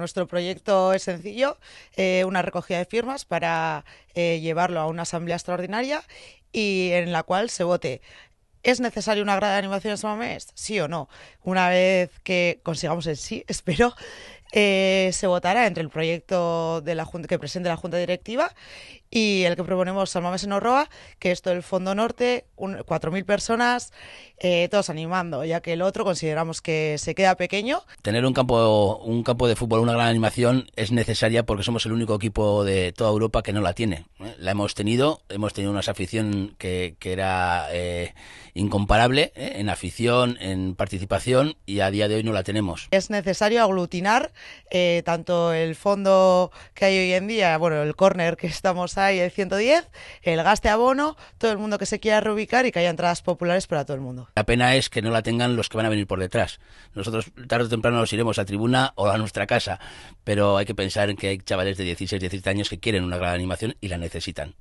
Nuestro proyecto es sencillo, eh, una recogida de firmas para eh, llevarlo a una asamblea extraordinaria y en la cual se vote ¿Es necesario una grada de animación en este momento? Sí o no. Una vez que consigamos el sí, espero, eh, se votará entre el proyecto de la junta, que presente la Junta Directiva y el que proponemos Salmames en Orroa, que es todo el Fondo Norte, 4.000 personas, eh, todos animando, ya que el otro consideramos que se queda pequeño. Tener un campo, un campo de fútbol, una gran animación, es necesaria porque somos el único equipo de toda Europa que no la tiene. ¿eh? La hemos tenido, hemos tenido una afición que, que era eh, incomparable en afición, en participación y a día de hoy no la tenemos. Es necesario aglutinar tanto el fondo que hay hoy en día, bueno, el córner que estamos hay el 110, el gaste abono, todo el mundo que se quiera reubicar y que haya entradas populares para todo el mundo. La pena es que no la tengan los que van a venir por detrás. Nosotros tarde o temprano nos iremos a tribuna o a nuestra casa, pero hay que pensar en que hay chavales de 16, 17 años que quieren una gran animación y la necesitan.